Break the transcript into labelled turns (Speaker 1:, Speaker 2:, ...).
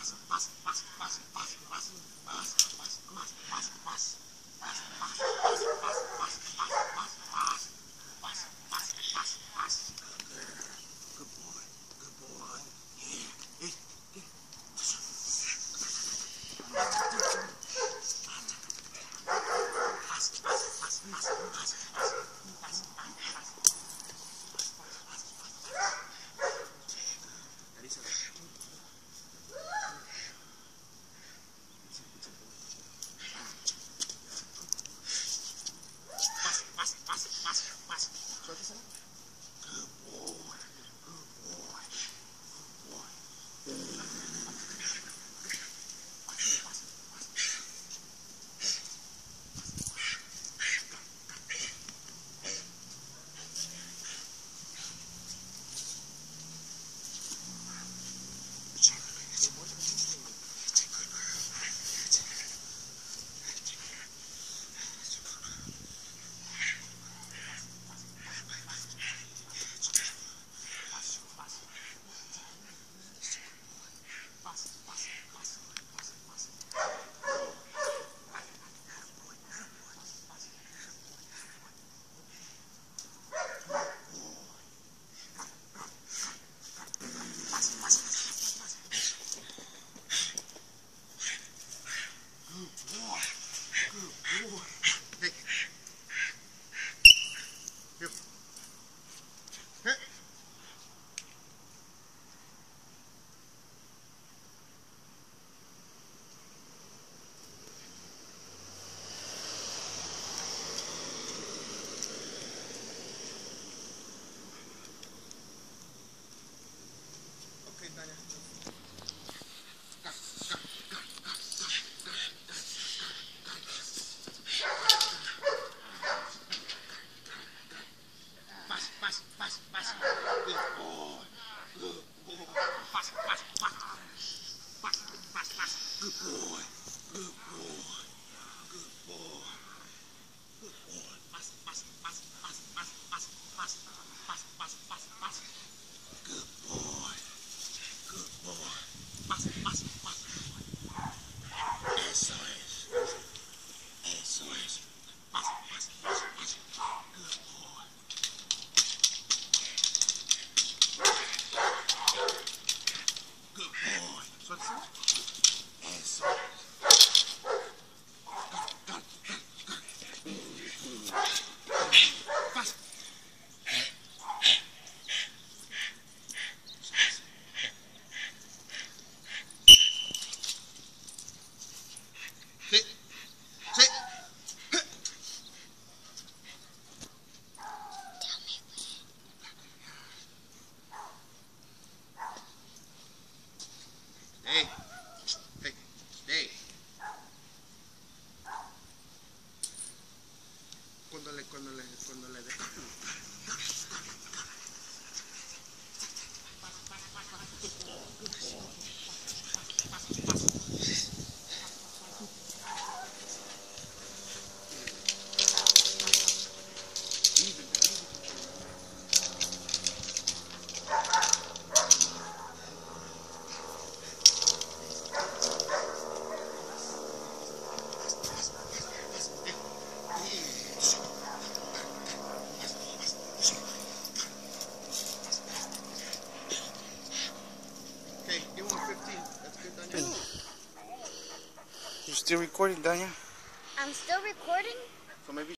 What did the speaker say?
Speaker 1: pasa, pasa, pasa, pasa. Gracias. Uh-oh. Cuando le, cuando le, cuando
Speaker 2: You still recording, Danya?
Speaker 3: I'm still recording?
Speaker 1: So maybe